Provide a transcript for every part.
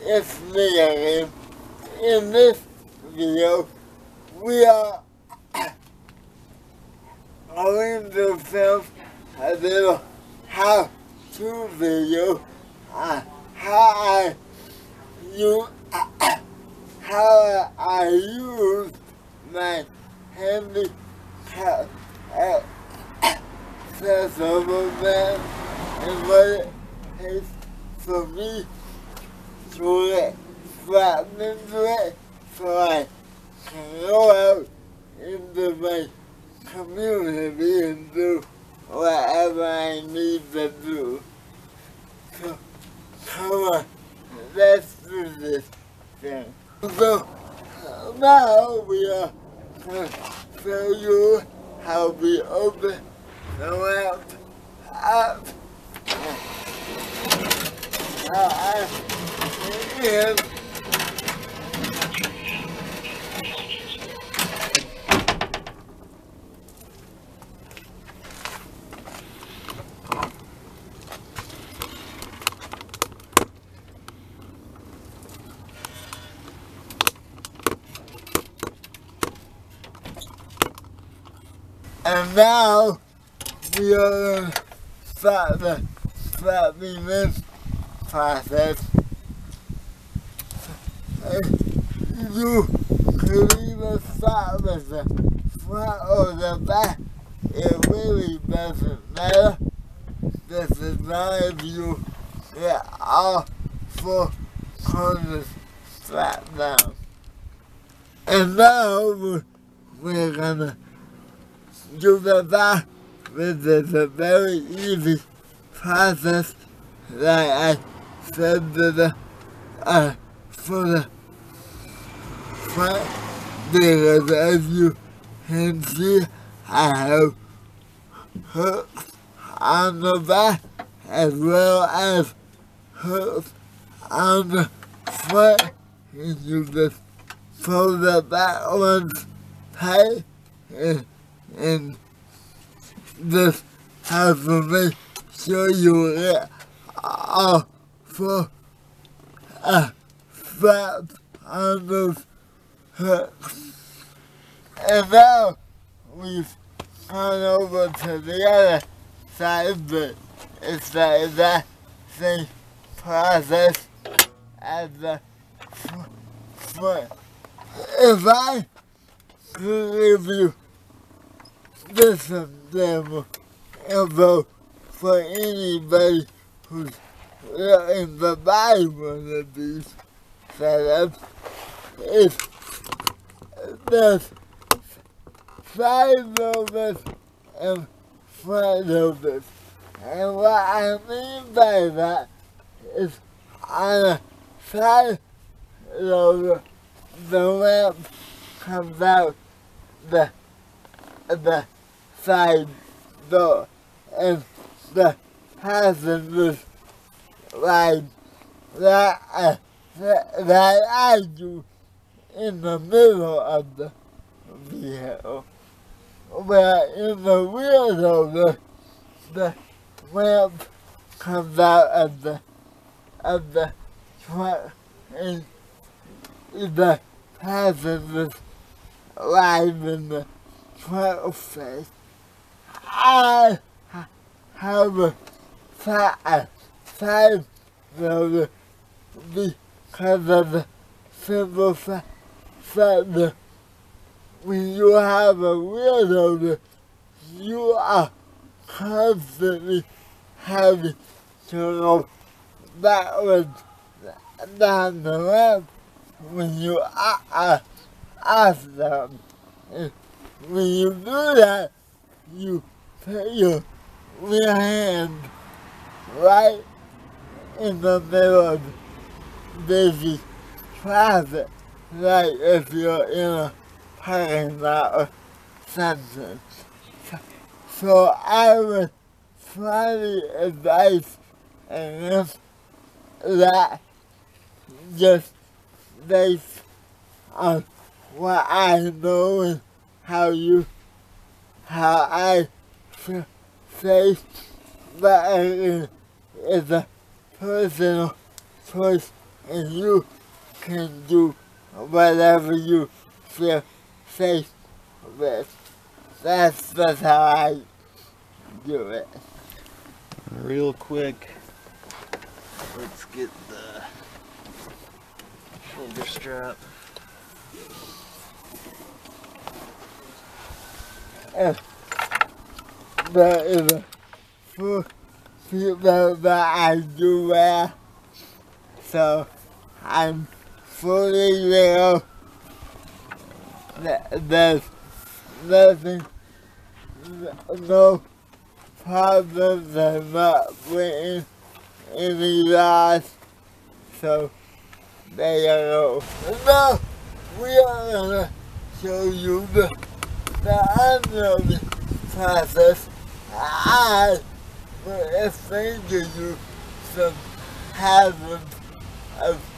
it's me again. In this video, we are going to film a little how-to video on how I use how I use my handicap accessible van and what it takes for me into it so I can go out into my community and do whatever I need to do. So, come on, let's do this thing. So, now we are going to show you how we open the lamp up. Now I And now we are start the strapping this process. You can either start with the front or the back. It really doesn't matter. This is not if you get all four corners strapped down. And now we're, we're gonna do the back, which is a very easy process like I said to the, uh, for the front, because as you can see, I have hooks on the back as well as hooks on the front, and you just pull the back ones tight and and this has to make sure you get all four uh, straps on those And now we've gone over to the other side, but it's the exact same process as the front. If I could give you this example info for anybody who's looking the Bible of these setups. It's there's side loaders and front loaders. And what I mean by that is on a side loader, the lamp comes out the the side door and the passengers ride that, uh, that I do in the middle of the vehicle. Where in the of the, the lamp comes out of the of the truck and the passengers ride in the truck face. I have a five, five because of the simple fact that when you have a loader, you are constantly having to go backwards down the ramp when you are, are awesome. When you do that, you put your rear hand right in the middle of busy traffic, like if you're in a parking lot or something. So I would finally advise and if that just based on what I know and how you, how I face, but it's a personal choice and you can do whatever you feel safe with. That's just how I do it. Real quick, let's get the shoulder strap. And That is a full seatbelt that I do wear. So I'm fully real. There's nothing, no problems. I'm not breaking any laws. So there you go. Now we are gonna show you the, the unloading process. I will explain to you some hazards of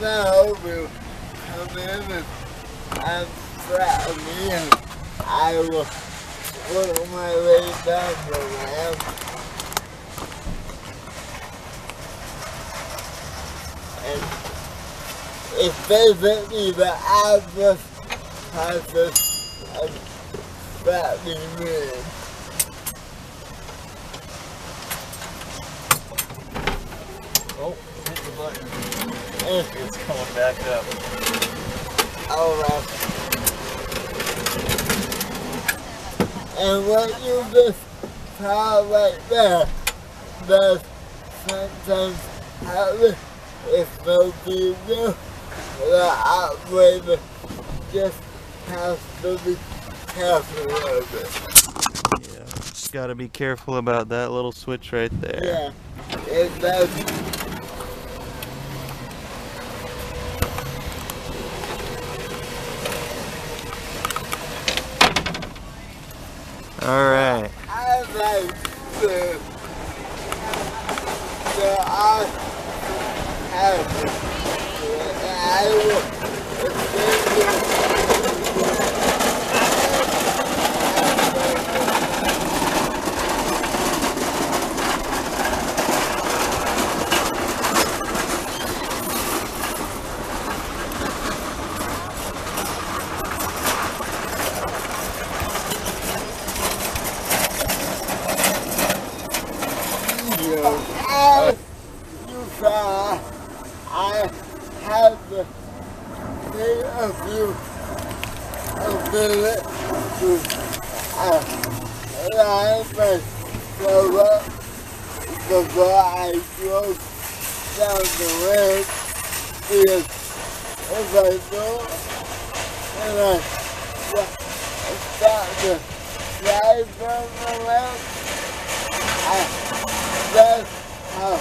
and now we'll come in and unstrap me and I will put my way down the ramp. And if they let me the obvious process of strapping me in. Oh, hit the button. And It's coming back up. Alright. And what you just saw right there, does sometimes happen if no big deal. The operator just has to be careful of it. Yeah, just gotta be careful about that little switch right there. Yeah, it does. All right. I like the, the art have I will explain you. As you saw, I have the made a few ability to line myself before I drove down the road because if I don't and I st- start to drive down the road, I that's how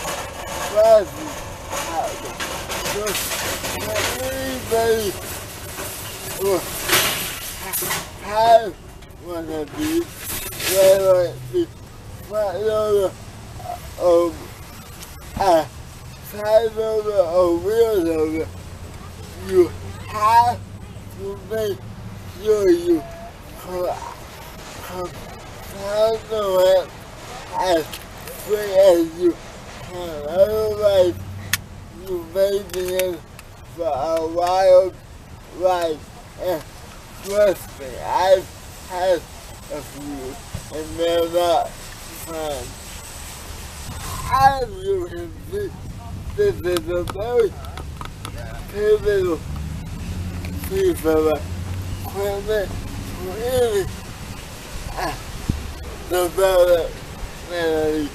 happens. So, for anybody who has these, whether it be front loader or uh, side loader or wheel loader, you have to make sure you down the as quick as you can. Otherwise, you may be in for a wild ride. And trust me, I've had a few, and they're not fun. As you can see, this is a very pivotal piece of equipment really uh, developed mentally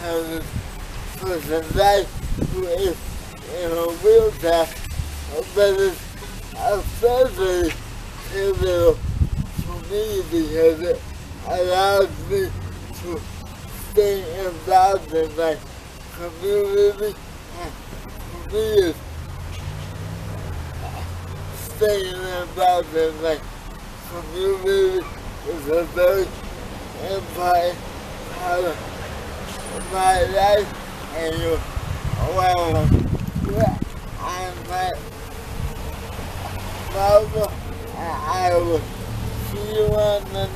has a person that who is in a wheelchair, but it's especially pivotal me because it. Allows me to stay involved in my community. And me staying involved in my community is a very important part of my life. And you well I'm my mother and I will see you on the